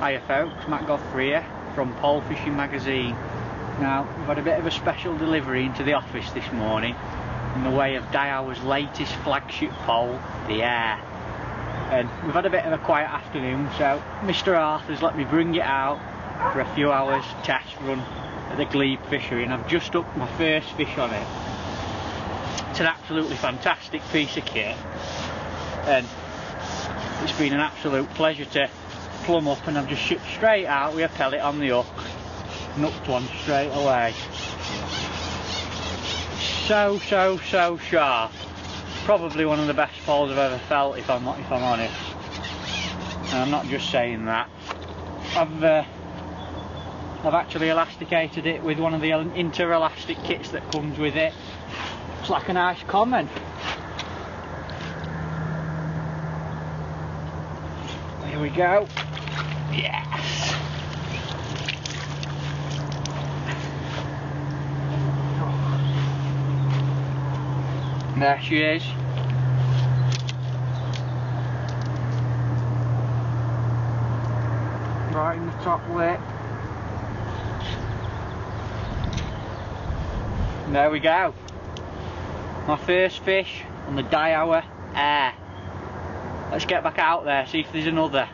Hiya folks, Matt Godfrey here from Pole Fishing Magazine. Now, we've had a bit of a special delivery into the office this morning in the way of Daiwa's latest flagship pole, the Air. And we've had a bit of a quiet afternoon, so Mr Arthur's let me bring it out for a few hours test run at the Glebe fishery and I've just up my first fish on it. It's an absolutely fantastic piece of kit and it's been an absolute pleasure to plumb up and I've just shipped straight out with a pellet on the hook hooked one straight away. So, so, so sharp. Probably one of the best poles I've ever felt if I'm, if I'm honest. And I'm not just saying that. I've uh, I've actually elasticated it with one of the inter-elastic kits that comes with it. It's like a nice common. Here we go. Yes. There she is. Right in the top lip. There we go. My first fish on the Daiwa Air. Let's get back out there, see if there's another.